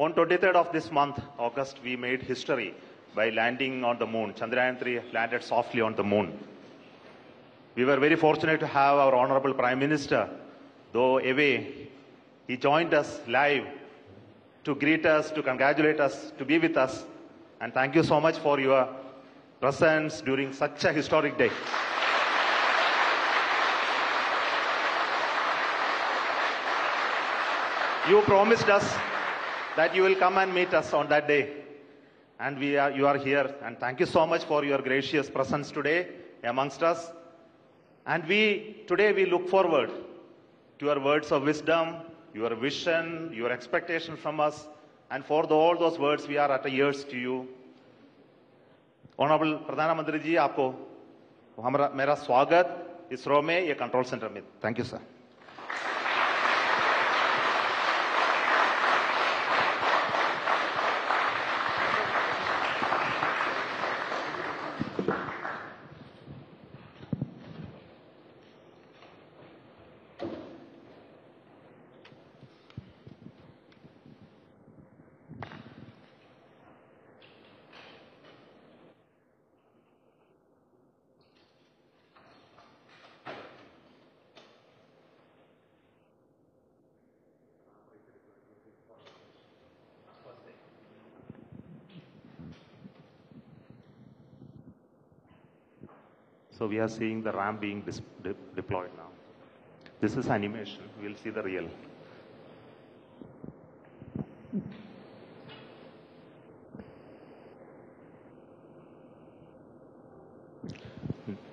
On 23rd of this month, August, we made history by landing on the moon. Chandrayaan 3 landed softly on the moon. We were very fortunate to have our Honorable Prime Minister, though away, he joined us live to greet us, to congratulate us, to be with us. And thank you so much for your presence during such a historic day. You promised us that you will come and meet us on that day. And we are, you are here. And thank you so much for your gracious presence today amongst us. And we, today we look forward to your words of wisdom, your vision, your expectation from us. And for the, all those words, we are at ears to you. Honourable प्रधानमंत्री जी आपको हमारा मेरा स्वागत इसरो में ये control centre में thank you sir So we are seeing the ramp being de- deployed now. This is animation. We'll see the real.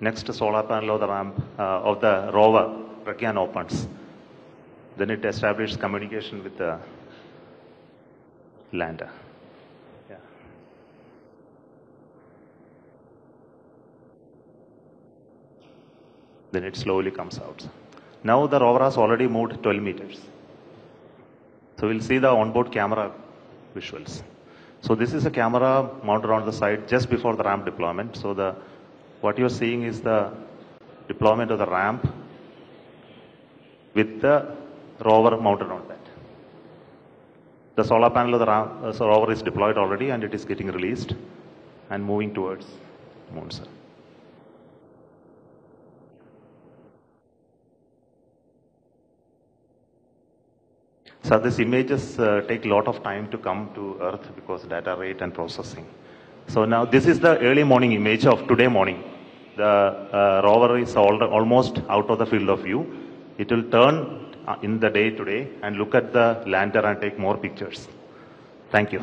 Next solar panel of the ramp uh, of the rover Pragyan opens. Then it establishes communication with the lander. Then it slowly comes out. Now the rover has already moved 12 meters. So we'll see the onboard camera visuals. So this is a camera mounted on the side just before the ramp deployment. So the what you're seeing is the deployment of the ramp with the rover mounted on that. The solar panel of the ramp, uh, so rover is deployed already and it is getting released and moving towards moon cell. So these images uh, take a lot of time to come to Earth because data rate and processing. So now this is the early morning image of today morning. The uh, rover is al- almost out of the field of view. It will turn uh, in the day today and look at the lander and take more pictures. Thank you.